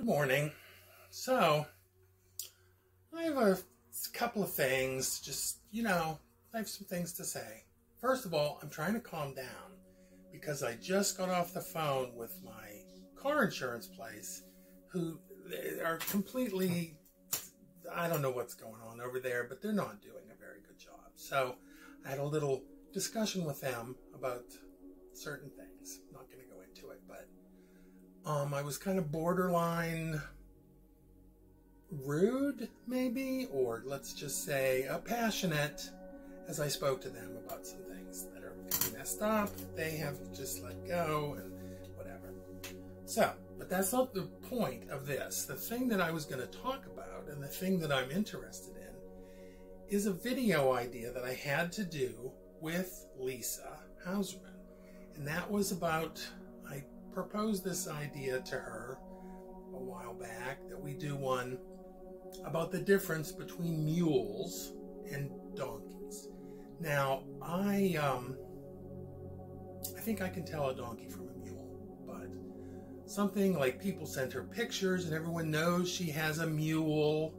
Good morning. So, I have a couple of things, just, you know, I have some things to say. First of all, I'm trying to calm down because I just got off the phone with my car insurance place who are completely, I don't know what's going on over there, but they're not doing a very good job. So, I had a little discussion with them about certain things. I'm not going to go into it, but um, I was kind of borderline rude, maybe, or let's just say uh, passionate as I spoke to them about some things that are messed up. They have just let go and whatever. So, but that's not the point of this. The thing that I was going to talk about and the thing that I'm interested in is a video idea that I had to do with Lisa Hauserman. And that was about, proposed this idea to her a while back that we do one about the difference between mules and donkeys. Now, I um, I think I can tell a donkey from a mule, but something like people send her pictures and everyone knows she has a mule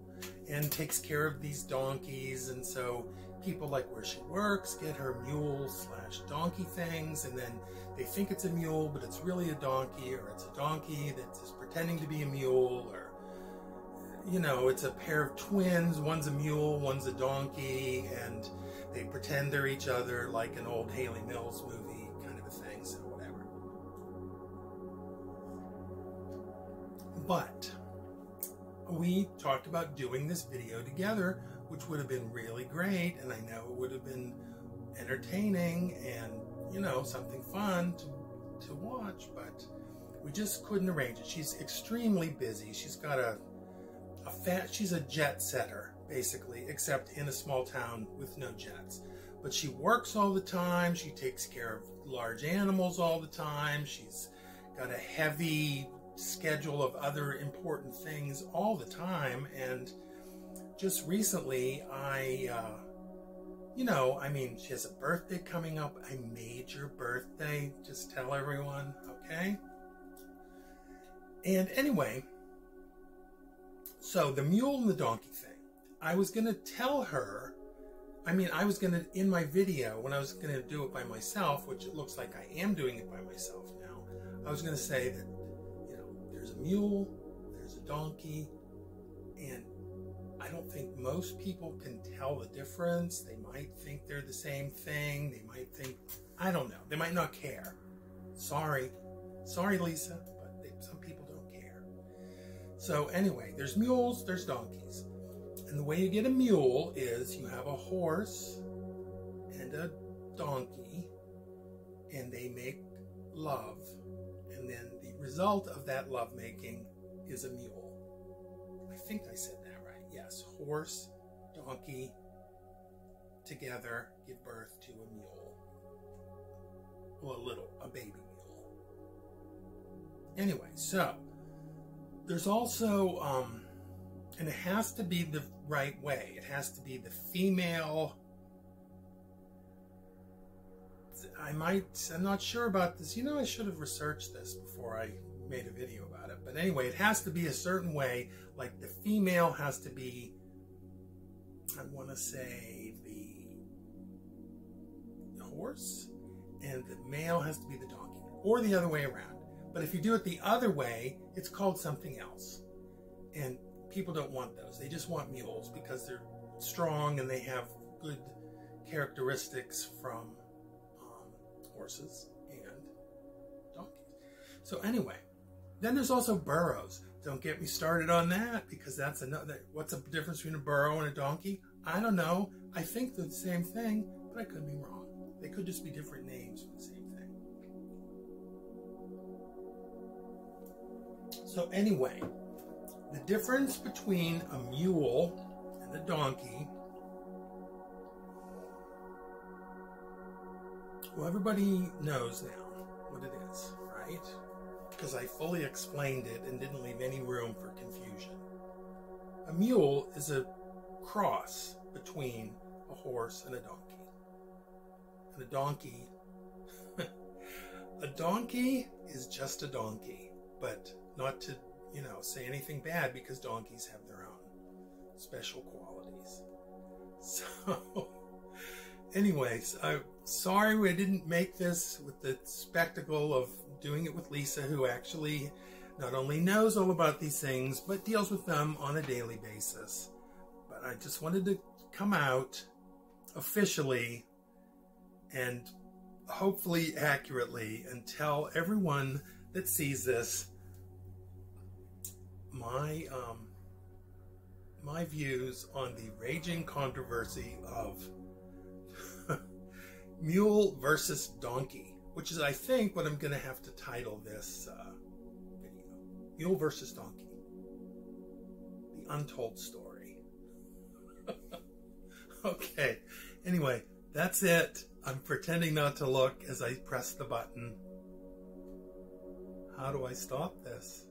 and takes care of these donkeys, and so people like where she works get her mule slash donkey things, and then they think it's a mule, but it's really a donkey, or it's a donkey that is pretending to be a mule, or you know, it's a pair of twins. One's a mule, one's a donkey, and they pretend they're each other, like an old Hayley Mills movie kind of a thing. So whatever. But we talked about doing this video together, which would have been really great, and I know it would have been entertaining and you know something fun to, to watch, but we just couldn't arrange it. She's extremely busy. She's got a a fat. She's a jet setter basically, except in a small town with no jets. But she works all the time. She takes care of large animals all the time. She's got a heavy schedule of other important things all the time. And just recently, I, uh, you know, I mean, she has a birthday coming up, a major birthday. Just tell everyone, okay? And anyway, so the mule and the donkey thing. I was going to tell her, I mean, I was going to, in my video, when I was going to do it by myself, which it looks like I am doing it by myself now, I was going to say that, you know, there's a mule, there's a donkey, don't think most people can tell the difference. They might think they're the same thing. They might think, I don't know. They might not care. Sorry. Sorry, Lisa, but they, some people don't care. So anyway, there's mules, there's donkeys. And the way you get a mule is you have a horse and a donkey, and they make love. And then the result of that lovemaking is a mule. I think I said. Yes, horse, donkey, together give birth to a mule. Well, a little, a baby mule. Anyway, so there's also um, and it has to be the right way. It has to be the female. I might, I'm not sure about this. You know, I should have researched this before I made a video about it. But anyway, it has to be a certain way. Like the female has to be, I want to say the horse, and the male has to be the donkey, or the other way around. But if you do it the other way, it's called something else. And people don't want those. They just want mules because they're strong and they have good characteristics from um, horses and donkeys. So anyway, then there's also burros. Don't get me started on that because that's another. What's the difference between a burro and a donkey? I don't know. I think they're the same thing, but I could be wrong. They could just be different names for the same thing. So anyway, the difference between a mule and a donkey. Well, everybody knows now what it is, right? Because I fully explained it and didn't leave any room for confusion. A mule is a cross between a horse and a donkey. And a donkey, a donkey is just a donkey, but not to you know, say anything bad because donkeys have their own special qualities. So, anyways, I'm sorry we didn't make this with the spectacle of doing it with Lisa, who actually not only knows all about these things, but deals with them on a daily basis. But I just wanted to come out officially and hopefully accurately and tell everyone that sees this my um, my views on the raging controversy of mule versus donkey, which is, I think, what I'm going to have to title this uh, video Mule versus Donkey The Untold Story. okay, anyway, that's it. I'm pretending not to look as I press the button. How do I stop this?